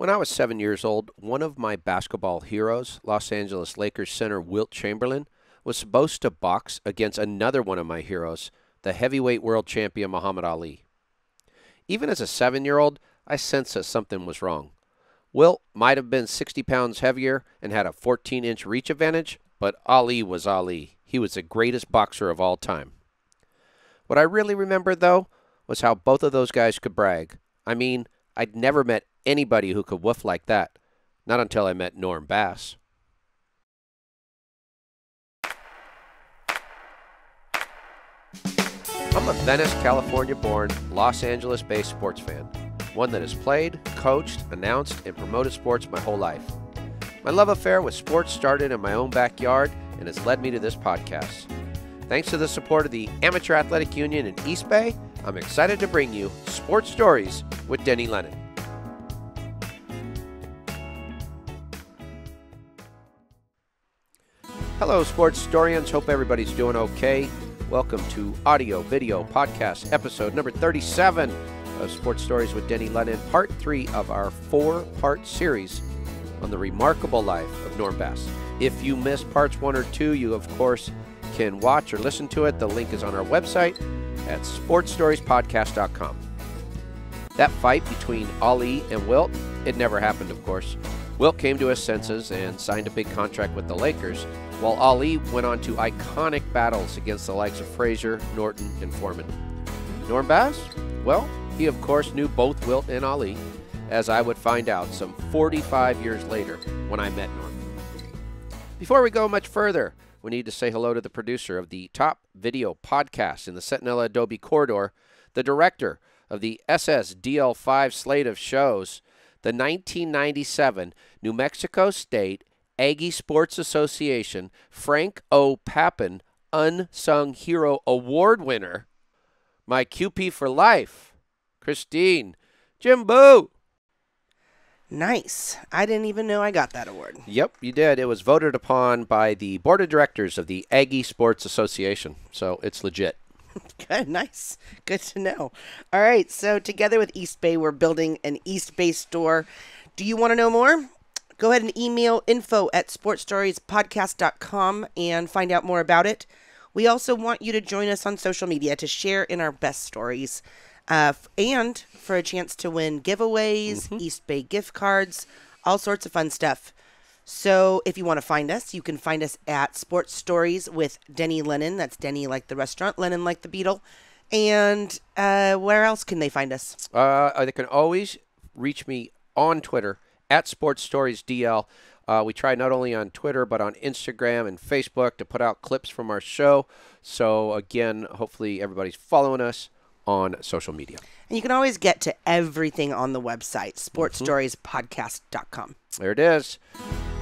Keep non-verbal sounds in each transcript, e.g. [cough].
When I was seven years old, one of my basketball heroes, Los Angeles Lakers center Wilt Chamberlain, was supposed to box against another one of my heroes, the heavyweight world champion Muhammad Ali. Even as a seven year old, I sensed that something was wrong. Wilt might have been 60 pounds heavier and had a 14 inch reach advantage, but Ali was Ali. He was the greatest boxer of all time. What I really remember, though, was how both of those guys could brag. I mean, I'd never met anybody who could woof like that. Not until I met Norm Bass. I'm a Venice, California born, Los Angeles based sports fan. One that has played, coached, announced, and promoted sports my whole life. My love affair with sports started in my own backyard and has led me to this podcast. Thanks to the support of the Amateur Athletic Union in East Bay, I'm excited to bring you Sports Stories with Denny Lennon. Hello, sports historians. Hope everybody's doing okay. Welcome to audio video podcast episode number 37 of Sports Stories with Denny Lennon, part three of our four part series on the remarkable life of Norm Bass. If you missed parts one or two, you of course can watch or listen to it. The link is on our website at sportsstoriespodcast.com. That fight between Ali and Wilt, it never happened, of course. Wilt came to his senses and signed a big contract with the Lakers, while Ali went on to iconic battles against the likes of Frazier, Norton, and Foreman. Norm Bass? Well, he of course knew both Wilt and Ali, as I would find out some 45 years later when I met Norm. Before we go much further, we need to say hello to the producer of the top video podcast in the Centinela Adobe corridor, the director of the SSDL5 slate of shows, the 1997 New Mexico State Aggie Sports Association Frank O. Pappen Unsung Hero Award winner, my QP for life, Christine Jimbo. Nice. I didn't even know I got that award. Yep, you did. It was voted upon by the board of directors of the Aggie Sports Association, so it's legit. [laughs] Good, nice. Good to know. All right, so together with East Bay, we're building an East Bay store. Do you want to know more? Go ahead and email info at sportstoriespodcast.com and find out more about it. We also want you to join us on social media to share in our best stories uh, and for a chance to win giveaways, mm-hmm. East Bay gift cards, all sorts of fun stuff. So if you want to find us, you can find us at Sports Stories with Denny Lennon. That's Denny like the restaurant, Lennon like the Beatle. And uh, where else can they find us? Uh, they can always reach me on Twitter at Sports Stories DL. Uh, we try not only on Twitter but on Instagram and Facebook to put out clips from our show. So again, hopefully everybody's following us on social media. And you can always get to everything on the website, sportsstoriespodcast.com. There it is.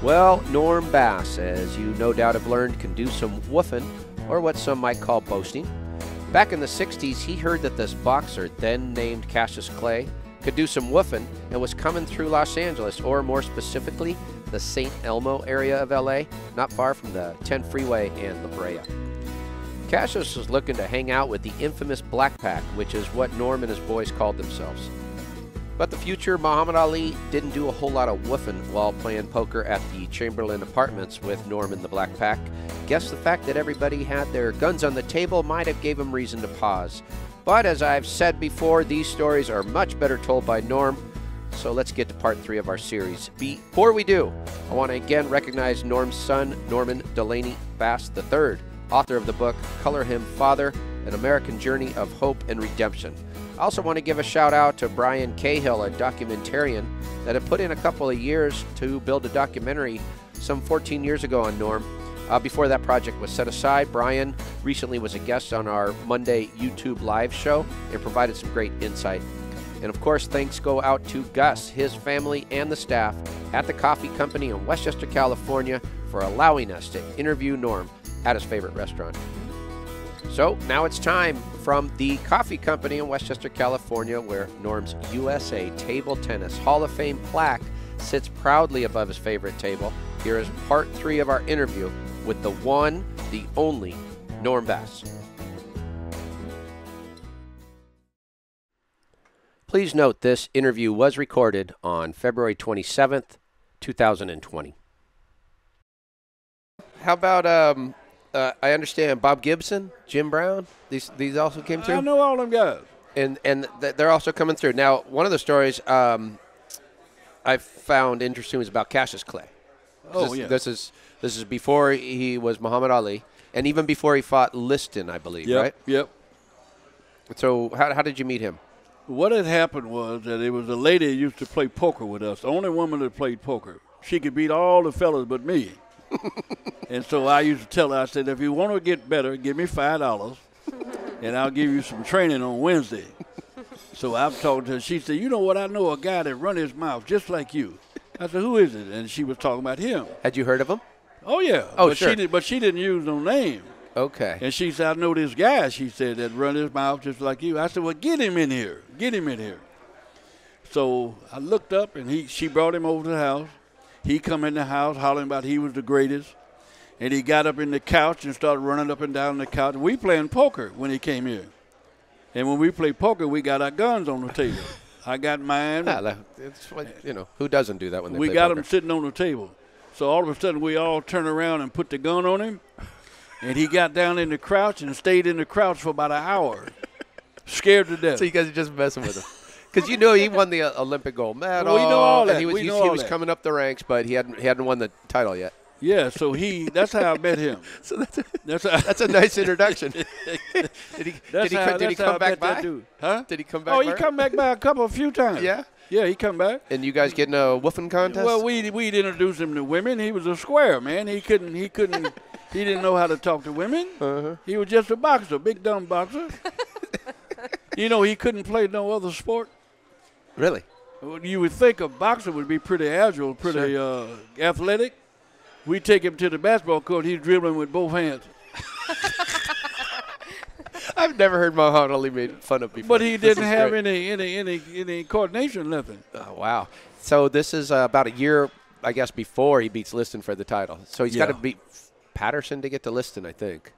Well, Norm Bass, as you no doubt have learned, can do some woofing, or what some might call boasting. Back in the 60s, he heard that this boxer, then named Cassius Clay, could do some woofing and was coming through Los Angeles, or more specifically, the St. Elmo area of LA, not far from the 10 freeway and La Brea. Cassius was looking to hang out with the infamous Black Pack, which is what Norm and his boys called themselves. But the future Muhammad Ali didn't do a whole lot of woofing while playing poker at the Chamberlain Apartments with Norm and the Black Pack. Guess the fact that everybody had their guns on the table might have gave him reason to pause. But as I've said before, these stories are much better told by Norm. So let's get to part three of our series. Before we do, I want to again recognize Norm's son, Norman Delaney Bass III author of the book Color Him Father An American Journey of Hope and Redemption. I also want to give a shout out to Brian Cahill, a documentarian that had put in a couple of years to build a documentary some 14 years ago on Norm. Uh, before that project was set aside, Brian recently was a guest on our Monday YouTube live show and provided some great insight. And of course, thanks go out to Gus, his family, and the staff at the coffee company in Westchester, California for allowing us to interview Norm at his favorite restaurant. So now it's time from the coffee company in Westchester, California, where Norm's USA Table Tennis Hall of Fame plaque sits proudly above his favorite table. Here is part three of our interview with the one, the only Norm Bass. Please note this interview was recorded on February 27th, 2020. How about um, uh, I understand Bob Gibson, Jim Brown. These these also came through. I know all them guys. and and th- they're also coming through. Now, one of the stories um, I found interesting was about Cassius Clay. Oh this, yeah. This is this is before he was Muhammad Ali, and even before he fought Liston, I believe. yep. Right. Yep. So how how did you meet him? What had happened was that it was a lady that used to play poker with us. The only woman that played poker. She could beat all the fellas but me. [laughs] and so I used to tell her, I said, if you want to get better, give me five dollars, and I'll give you some training on Wednesday. so I've talked to her. She said, you know what? I know a guy that run his mouth just like you. I said, who is it? And she was talking about him. Had you heard of him? Oh yeah. Oh, but sure. She did, but she didn't use no name. Okay. And she said, I know this guy, she said, that run his mouth just like you. I said, Well, get him in here. Get him in here. So I looked up and he she brought him over to the house. He come in the house hollering about he was the greatest. And he got up in the couch and started running up and down the couch. We playing poker when he came here. And when we play poker, we got our guns on the table. I got mine. Ah, that- it's what, you know who doesn't do that when they we got poker? him sitting on the table. So all of a sudden, we all turn around and put the gun on him, and he got down in the crouch and stayed in the crouch for about an hour, scared to death. So you guys are just messing with him. Because you know he won the uh, Olympic gold medal. We know all and that. He was, We know he was that. coming up the ranks, but he hadn't he hadn't won the title yet. yeah, so he that's how I met him. [laughs] So that's a, That's how, that's a nice introduction. [laughs] did he that's did he, how, did he I come back by? Huh? Did he come back? Oh, he by? come back by a couple, a few times. Yeah? yeah, he come back. And you guys getting a woofing contest? Well, we we'd introduce him to women. He was a square man. He couldn't. He couldn't. [laughs] he didn't know how to talk to women. Uh-huh. He was just a boxer, big dumb boxer. you know, he couldn't play no other sport. Really? You would think a boxer would be pretty agile, pretty uh, athletic. We take him to the basketball court. He's dribbling with both hands. [laughs] I've never heard Muhammad Ali made fun of before. But he didn't have great. any, any any any coordination, nothing. Oh, wow. So this is uh, about a year, I guess, before he beats Liston for the title. So he's got to beat Patterson to get to Liston, I think,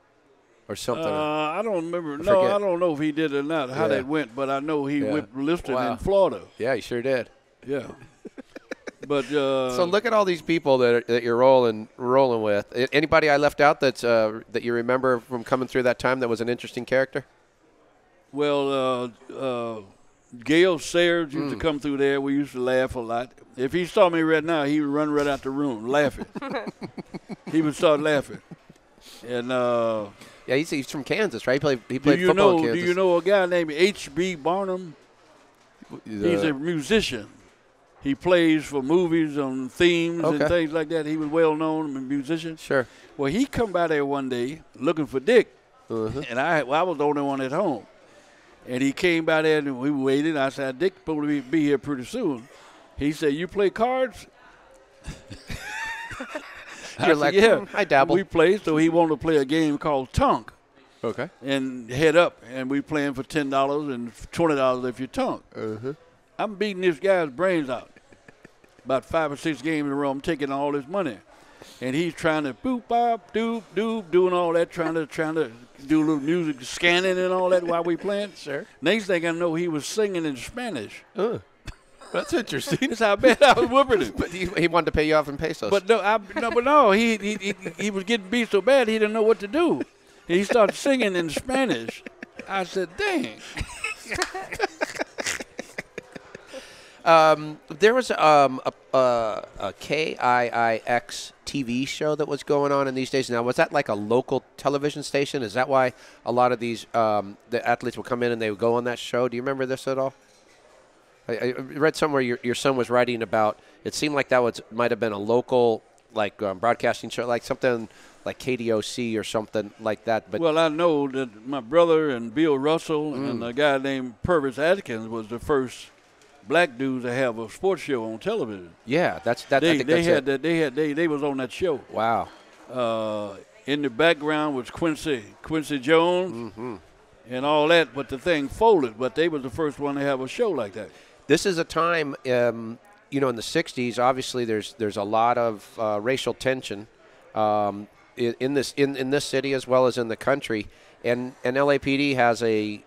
or something. Uh, I don't remember. no, forget. I don't know if he did or not. How Yeah. that went, but I know he Yeah. whipped Liston Wow. in Florida. yeah, he sure did. Yeah. but uh, So look at all these people that, are, that you're rolling rolling with. Anybody I left out that's uh, that you remember from coming through that time that was an interesting character? Well, uh, uh, Gale Sayers used Mm. to come through there. We used to laugh a lot. If he saw me right now, he would run right out the room laughing. [laughs] he would start laughing. And uh, Yeah, he's, he's from Kansas, right? He played he do played you football know? in Do Kansas. you know a guy named H.B. Barnum? He's Uh, a musician. He plays for movies on themes Okay. and things like that. He was well known a musician. sure. Well, he come by there one day looking for Dick, Uh-huh. and I well, I was the only one at home. And he came by there and we waited. I said, Dick probably be, be here pretty soon. He said, You play cards? [laughs] I [laughs] You're like, yeah, "Mm, I dabble." We play, so he wanted to play a game called Tunk Okay. and head up. And we playing for ten dollars and twenty dollars if you tunk. Uh-huh. I'm beating this guy's brains out. About five or six games in a row, I'm taking all his money. And he's trying to boop bop, doop, doop, doing all that, trying to trying to do a little music scanning and all that while we playing. [laughs] Sure. Next thing I know, he was singing in Spanish. Uh, that's interesting. [laughs] That's how bad I was whooping him. but he, he wanted to pay you off in pesos. But no, I, no, but no, he, he he he was getting beat so bad he didn't know what to do. He started singing in Spanish. I said, "Dang." [laughs] Um, there was um, a, a, a KIIX TV show that was going on in these days. Now, was that like a local television station? Is that why a lot of these um, the athletes would come in and they would go on that show? Do you remember this at all? I, I read somewhere your, your son was writing about. It seemed like that was might have been a local like um, broadcasting show, like something like KDOC or something like that. But Well, I know that my brother and Bill Russell and a guy named Purvis Atkins was the first black dudes to have a sports show on television. yeah, that's that. I They think they that's had that they had they they was on that show. Wow. Uh, in the background was Quincy Quincy Jones and all that, but the thing folded. But they was the first one to have a show like that. This is a time, um, you know, in the '60s. Obviously, there's there's a lot of uh, racial tension um, in, in this in, in this city as well as in the country, and and LAPD has a,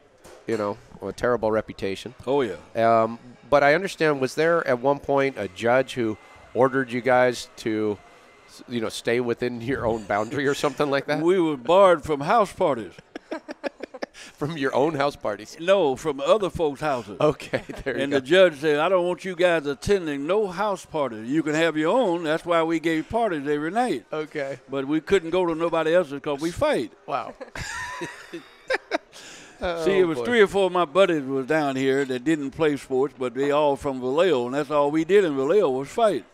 you know, a terrible reputation. Oh yeah. Um, but I understand, was there at one point a judge who ordered you guys to, you know, stay within [laughs] your own boundary or something like that We were barred from house parties. [laughs] [laughs] from your own house parties? No, from other folks' houses. Okay, [laughs] there you And go. the judge said, I don't want you guys attending no house parties. You can have your own. That's why we gave parties every night. okay. But we couldn't go to nobody else's because we fight. [laughs] Wow. Oh, See, it was Oh, boy. three or four of my buddies was down here that didn't play sports, but they all from Vallejo, and that's all we did in Vallejo was fight.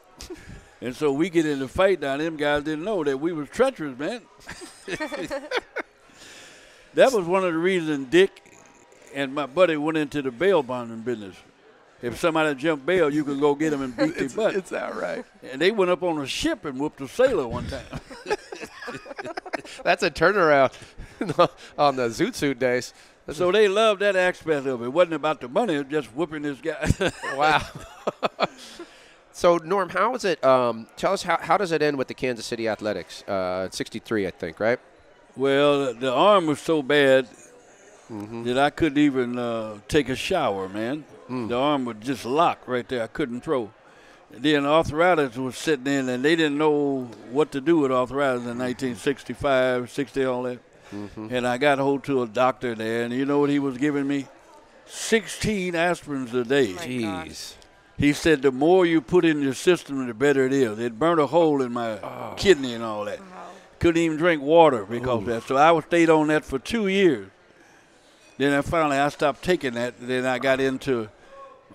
and so we get in the fight down. Them guys didn't know that we was treacherous, man. That was one of the reasons Dick and my buddy went into the bail bonding business. If somebody jumped bail, you could go get them and beat their butt. It's that right? And they went up on a ship and whooped a sailor one time. [laughs] [laughs] That's a turnaround [laughs] on the Zoot Suit days. so they loved that aspect of it. It wasn't about the money, it was just whooping this guy. Wow. so Norm, how is it? Um, tell us how, how does it end with the Kansas City Athletics? Uh, 63, I think, right? Well, the arm was so bad mm-hmm. that I couldn't even uh, take a shower, man. Mm. The arm was just locked right there. I couldn't throw. Then arthritis was sitting in, and they didn't know what to do with arthritis in 1965, 60, all that. Mm-hmm. And I got hold to a doctor there, and you know what he was giving me? 16 aspirins a day. Jeez. He said the more you put in your system, the better it is. It burned a hole in my oh. kidney and all that. Couldn't even drink water because of that. So I stayed on that for two years. Then I finally I stopped taking that. Then I got into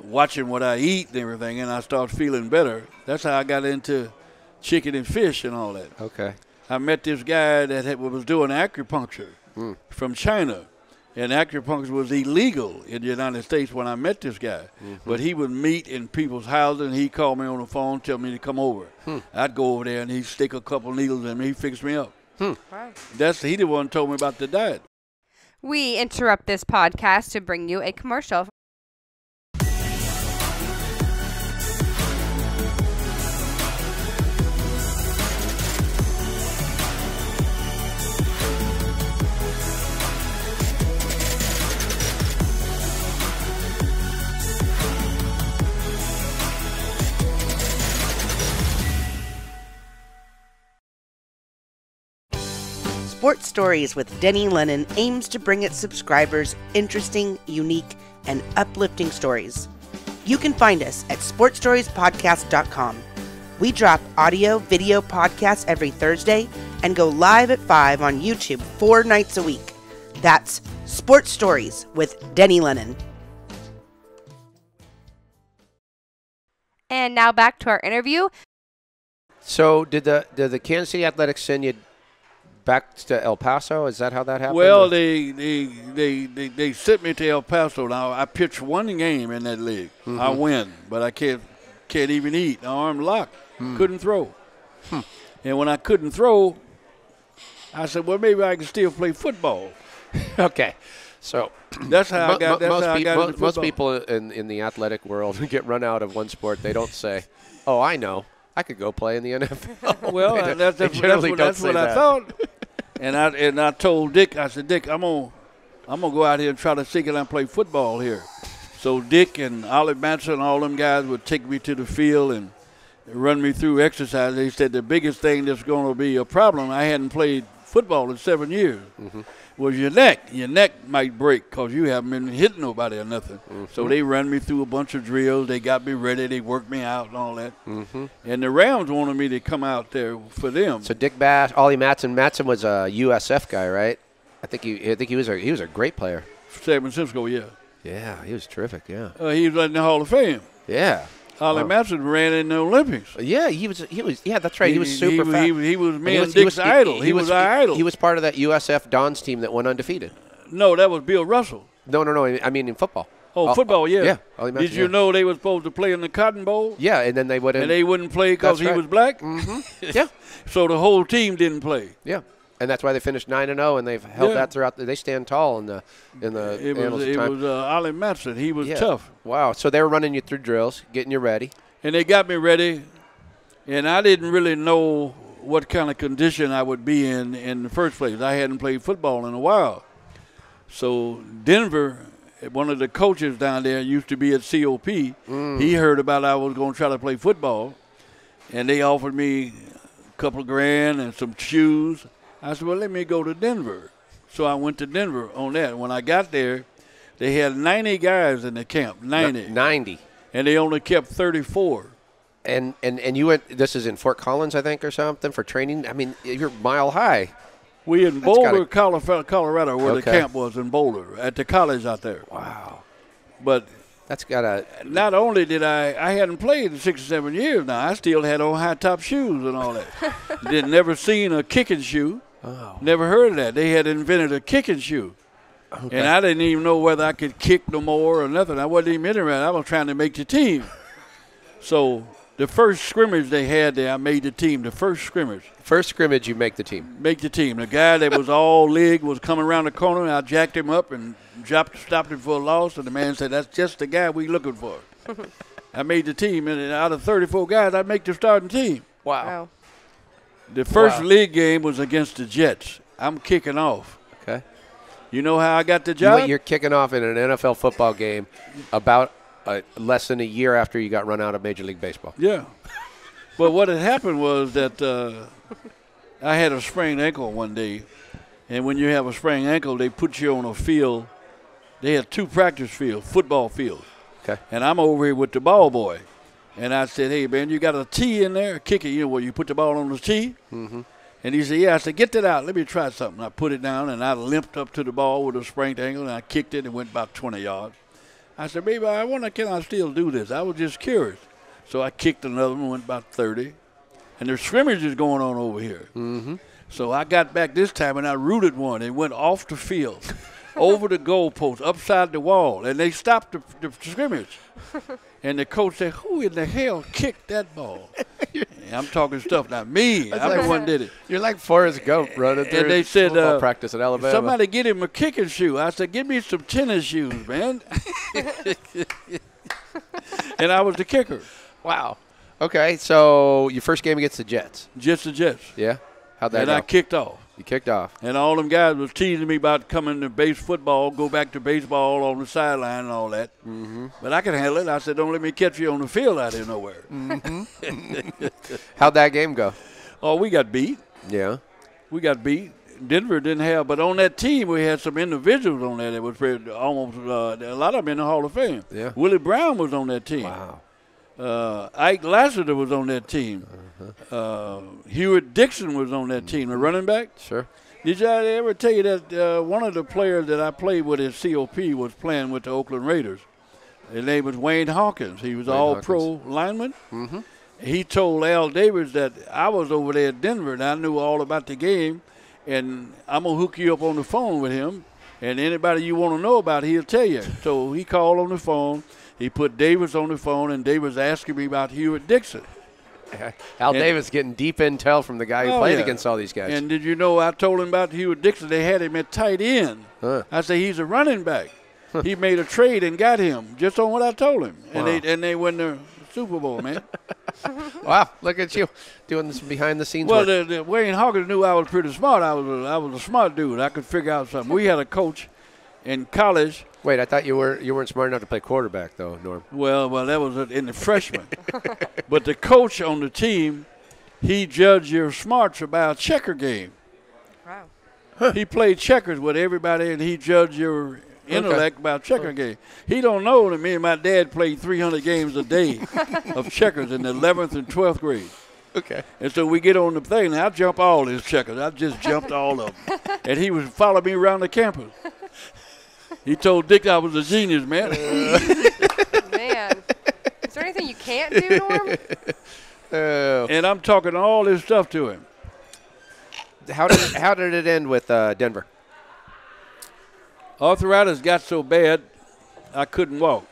watching what I eat and everything, and I started feeling better. That's how I got into chicken and fish and all that. Okay. I met this guy that had, was doing acupuncture hmm. from China. And acupuncture was illegal in the United States when I met this guy. Mm-hmm. But he would meet in people's houses and he'd call me on the phone, tell me to come over. Hmm. I'd go over there and he'd stick a couple needles in me, he'd fix me up. Hmm. That's he the one who told me about the diet. We interrupt this podcast to bring you a commercial. Sports Stories with Denny Lennon aims to bring its subscribers interesting, unique, and uplifting stories. You can find us at sportstoriespodcast.com. We drop audio, video podcasts every Thursday and go live at 5 on YouTube four nights a week. That's Sports Stories with Denny Lennon. And now back to our interview. So did the did the Kansas City Athletics send you back to El Paso? Is that how that happened? Well, they, they they they they sent me to El Paso. Now I pitched one game in that league. I mm-hmm. win, but I can't can't even eat. My arm locked. Hmm. Couldn't throw. Hmm. And when I couldn't throw, I said, well, maybe I can still play football. [laughs] okay. So [clears throat] That's how mo- I got. That's most, how I got mo- most people in in the athletic world [laughs] get run out of one sport. They don't say, "Oh, I know, I could go play in the NFL." [laughs] Well, that's, that's, that's what, that's what I that. thought. And I and I told Dick, I said, Dick, I'm gonna I'm gonna go out here and try to see can I play football here. So Dick and Ollie Matson and all them guys would take me to the field and run me through exercise. They said the biggest thing that's going to be a problem. I hadn't played football in seven years. Mm-hmm. Was your neck? Your neck might break because you haven't been hitting nobody or nothing. Mm-hmm. So they ran me through a bunch of drills. They got me ready. They worked me out and all that. Mm-hmm. And the Rams wanted me to come out there for them. So Dick Bass, Ollie Matson. Matson was a USF guy, right? I think he I think he was a he was a great player. San Francisco, yeah. Yeah, he was terrific. Yeah, Uh, he was in the Hall of Fame. yeah, Ollie Wow. Matson ran in the Olympics. yeah. He was he was yeah. That's right. He, was super he, fat. He, was- he was me he and was- he Dick's was- idol. He, was, our idol. He was part of that USF Dons team that went undefeated. no, that was Bill Russell. No, no, no. I mean in football. Oh, Oh, football, yeah. yeah, Ollie Did Matson, you yeah. know they were supposed to play in the Cotton Bowl? Yeah, and then they wouldn't. And they wouldn't play because he right. was black? Mm-hmm. [laughs] yeah, So the whole team didn't play. yeah. And that's why they finished nine and zero, and they've held Yeah. that throughout. The, they stand tall in the in the It annals was, it was uh, Ollie Matson. He was Yeah. tough. Wow. So they were running you through drills, getting you ready. And they got me ready. And I didn't really know what kind of condition I would be in in the first place. I hadn't played football in a while. So Denver one of the coaches down there used to be at COP. He heard about I was going to try to play football, and they offered me a couple of grand and some shoes. I said, well, let me go to Denver. So I went to Denver on that. When I got there, they had 90 guys in the camp, 90, 90. and they only kept 34. And, and and you went. This is in Fort Collins, I think, or something for training. I mean, you're mile high. We in That's gotta- Boulder, Colorado, Colorado, where Okay. the camp was in Boulder at the college out there. Wow, But that's got a. not only did I, I hadn't played in six or seven years now. I still had on high top shoes and all that. [laughs] Did never seen a kicking shoe. Oh, Never heard of that. They had invented a kicking shoe. okay. And I didn't even know whether I could kick no more or nothing. I wasn't even interested. I was trying to make the team. [laughs] So the first scrimmage they had there, I made the team. The first scrimmage, First scrimmage, you make the team. make the team. The guy that was all leg was coming around the corner, and I jacked him up and dropped, stopped him for a loss. And the man said, "That's just the guy we're looking for." [laughs] I made the team, and out of 34 guys, I make the starting team. Wow. The first Wow. league game was against the Jets. I'm kicking off. Okay. You know how I got the job? you're kicking off in an NFL football game about uh, less than a year after you got run out of Major League Baseball. Yeah. But what had happened was that uh, I had a sprained ankle one day, and when you have a sprained ankle, they put you on a field. They had two practice fields, football fields, Okay. and I'm over here with the ball boy, and I said, "Hey man, you got a tee in there, kick it, you know where you put the ball on the tee." Mm-hmm. And he said, "Yeah." I said, "Get that out. Let me try something." I put it down, and I limped up to the ball with a sprained ankle, and I kicked it and went about 20 yards. I said, "Baby, I wonder can I still do this?" I was just curious. So I kicked another one, went about 30. And there's scrimmages going on over here. Mm-hmm. So I got back this time and I rooted one and went off the field, [laughs] [laughs] over the goalpost, upside the wall, and they stopped the, the scrimmage. [laughs] And the coach said, "Who in the hell kicked that ball?" [laughs] I'm talking stuff, not me. I'm like- the one did it. You're like Forrest Gump running And they said, football uh, practice at Alabama. Somebody get him a kicking shoe. I said, "Give me some tennis shoes, man." and I was the kicker, wow. Okay, so your first game against the Jets. just the Jets. Yeah. How'd that and go? I kicked off. you kicked off. And all them guys was teasing me about coming to base football, go back to baseball on the sideline and all that. Mm-hmm. But I can handle it. I said, don't let me catch you on the field out there nowhere. [laughs] How'd that game go? Oh, we got beat. Yeah. We got beat. Denver didn't have, but on that team we had some individuals on there that was pretty, almost uh, a lot of them in the Hall of Fame. Yeah. Willie Brown was on that team. Wow. Uh, Ike Lassiter was on that team. Uh-huh. Uh, Hewritt Dixon was on that team, the running back. Sure. Did I ever tell you that uh, one of the players that I played with at COP was playing with the Oakland Raiders? His name was Wayne Hawkins. He was Wayne all pro lineman. Mm-hmm. He told Al Davis that I was over there at Denver and I knew all about the game, and I'm gonna hook you up on the phone with him. And anybody you want to know about, he'll tell you. So he called on the phone. He put Davis on the phone, and Davis asking me about Hewritt Dixon. [laughs] Al And- Davis getting deep intel from the guy who Oh, played yeah. against all these guys. And did you know I told him about Hewritt Dixon? They had him at tight end. Huh. I said he's a running back. he made a trade and got him just on what I told him, and Wow. they and they won the Super Bowl, man. [laughs] wow, look at you doing this behind the scenes well, the, the, Wayne Hawkins knew I was pretty smart. I was a, I was a smart dude. I could figure out something. We had a coach in college. Wait, I thought you were you weren't smart enough to play quarterback though, Norm. Well, well, that was in the freshman. [laughs] but the coach on the team, he judged your smarts by a checker game. Wow. he played checkers with everybody, and he judged your intellect by a checker game. He don't know that me and my dad played 300 games a day [laughs] of checkers in the 11th and 12th grade. Okay. And so we get on the thing, and I jump all his checkers. I just jumped all of them. [laughs] And he was following me around the campus. He told Dick I was a genius, man. [laughs] Man. Is there anything you can't do, Norm? Oh. [laughs] Uh, and I'm talking all this stuff to him. how did it, how did it end with uh, Denver? Arthritis got so bad, I couldn't walk.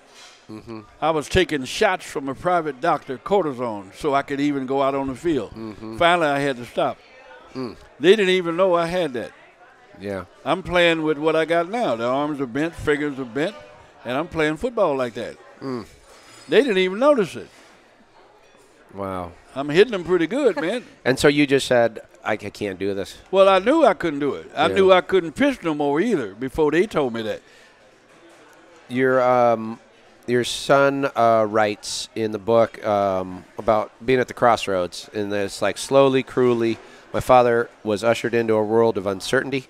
Mm-hmm. I was taking shots from a private doctor, cortisone, so I could even go out on the field. Mm-hmm. Finally, I had to stop. Hmm. They didn't even know I had that. Yeah. I'm playing with what I got now. The arms are bent, fingers are bent, and I'm playing football like that. They didn't even notice it. Wow. I'm hitting them pretty good, man. [laughs] And so you just said I, can't do this. well, I knew I couldn't do it. I Yeah. knew I couldn't pitch no more either before they told me that. your um, your son uh, writes in the book um, about being at the crossroads, and it's like slowly, cruelly. My father was ushered into a world of uncertainty,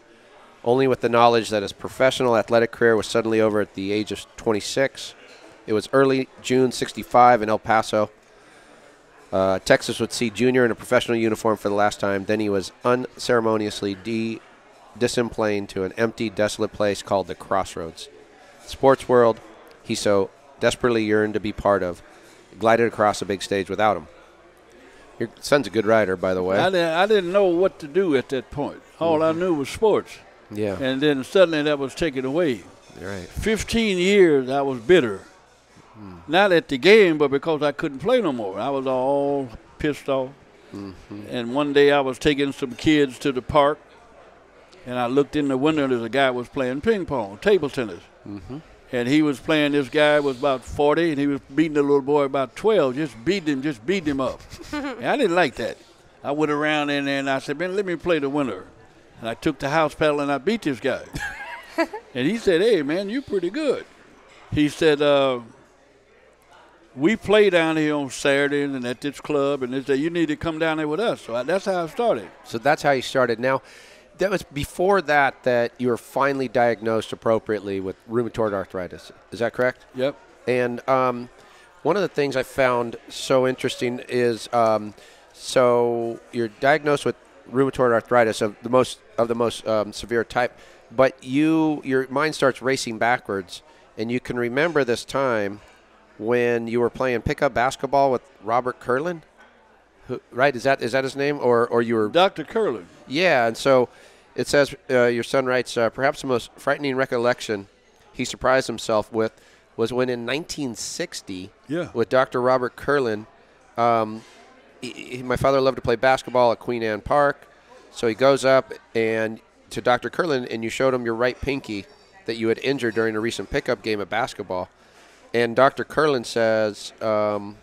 only with the knowledge that his professional athletic career was suddenly over at the age of 26. It was early June '65 in El Paso. Uh, Texas would see Junior in a professional uniform for the last time. Then he was unceremoniously de- disemplaned to an empty, desolate place called the Crossroads. Sports world he so desperately yearned to be part of glided across a big stage without him. Your son's a good rider, by the way. I didn't, I didn't know what to do at that point. All I knew was sports. Yeah, And then suddenly that was taken away. right. 15 years I was bitter. Hmm. Not at the game, but because I couldn't play no more. I was all pissed off. Mm-hmm. And one day I was taking some kids to the park, and I looked in the window and there's a guy was playing ping pong, table tennis. Mm-hmm. And he was playing, this guy was about 40, and he was beating the little boy about 12, just beating him, just beating him up. [laughs] and I didn't like that. I went around in there and I said, man, let me play the winner. And I took the house paddle and I beat this guy. [laughs] And he said, "Hey, man, you're pretty good." He said, uh, "We play down here on Saturday and at this club, and they said you need to come down there with us." So I, that's how I started. So that's how you started. Now, that was before that that you were finally diagnosed appropriately with rheumatoid arthritis. Is that correct? Yep. And um, one of the things I found so interesting is um, so you're diagnosed with rheumatoid arthritis of the most of the most um, severe type, but you your mind starts racing backwards, and you can remember this time when you were playing pickup basketball with Robert Kerlan. Who, right? Is that is that his name, or or you were Dr. Kerlan. yeah, and so it says uh, your son writes uh, perhaps the most frightening recollection he surprised himself with was when in 1960 Yeah. with Dr. Robert Kerlan. Um, he, he- my father loved to play basketball at Queen Anne Park, so he goes up and to Dr. Kerlan and you showed him your right pinky that you had injured during a recent pickup game of basketball, and Dr. Kerlan says, um,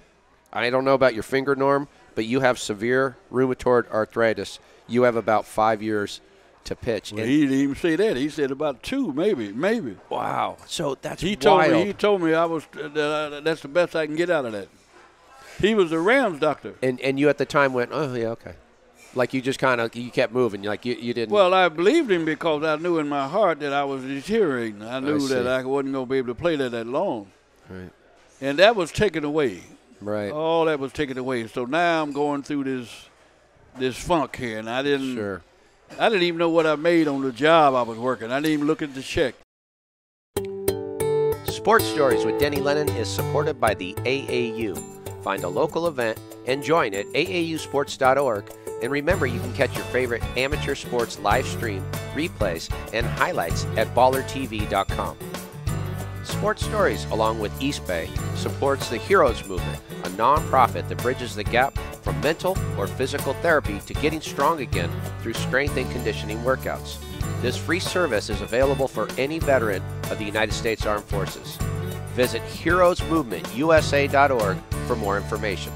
"I don't know about your finger, Norm, but you have severe rheumatoid arthritis. You have about five years to pitch." Well, he didn't even say that. He said about two, maybe, maybe. wow, so that's He told me. He told me I was. That I, that's the best I can get out of that. He was the Rams doctor. and and you at the time went, "Oh yeah, okay." Like you just kind of you kept moving, like you, you didn't. Well, I believed him because I knew in my heart that I was deteriorating. I knew see. that I wasn't going to be able to play that that long, right, and that was taken away. right, All that was taken away. So now I'm going through this this funk here, and I didn't sure. I didn't even know what I made on the job I was working. I didn't even look at the check. Sports Stories with Denny Lennon is supported by the AAU. Find a local event and join at aausports.org. And remember, you can catch your favorite amateur sports live stream, replays, and highlights at ballertv.com. Sports Stories, along with East Bay, supports the Heroes Movement, a nonprofit that bridges the gap from mental or physical therapy to getting strong again through strength and conditioning workouts. This free service is available for any veteran of the United States Armed Forces. Visit heroesmovementusa.org for more information.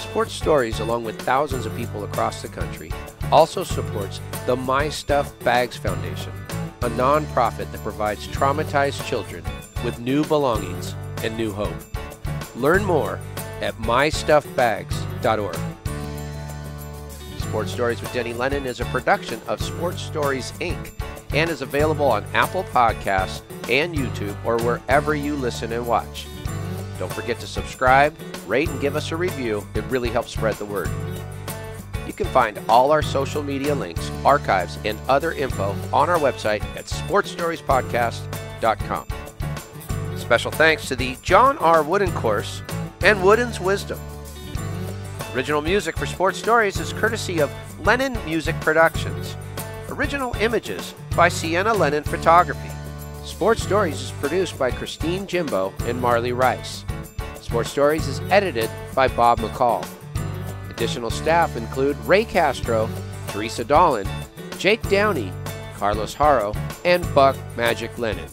Sports Stories, along with thousands of people across the country, also supports the My Stuff Bags Foundation, a nonprofit that provides traumatized children with new belongings and new hope. Learn more at mystuffbags.org. Sports Stories with Denny Lennon is a production of Sports Stories Inc. and is available on Apple Podcasts and YouTube or wherever you listen and watch. Don't forget to subscribe, rate, and give us a review. It really helps spread the word. You can find all our social media links, archives, and other info on our website at sportsstoriespodcast.com. Special thanks to the John R. Wooden Course and Wooden's Wisdom. Original music for Sports Stories is courtesy of Lennon Music Productions. Original images by Sienna Lennon Photography. Sports Stories is produced by Christine Jimbo and Marley Rice. Sports Stories is edited by Bob McCall. Additional staff include Ray Castro, Teresa Dolan, Jake Downey, Carlos Haro, and Buck Magic Lennon.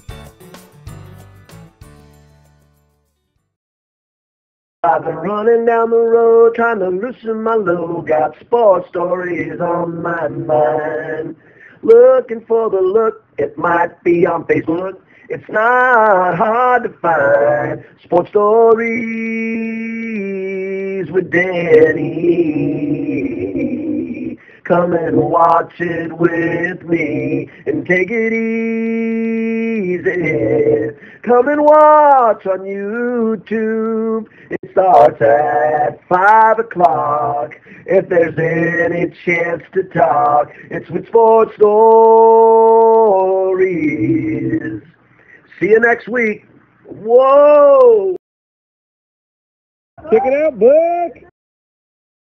I've been running down the road trying to loosen my load. Got sports stories on my mind. Looking for the look, it might be on Facebook. It's not hard to find sports stories with Danny. Come and watch it with me and take it easy. Come and watch on YouTube. It starts at 5 o'clock. If there's any chance to talk, it's with sports stories. See you next week. Whoa! Check it out, Buck.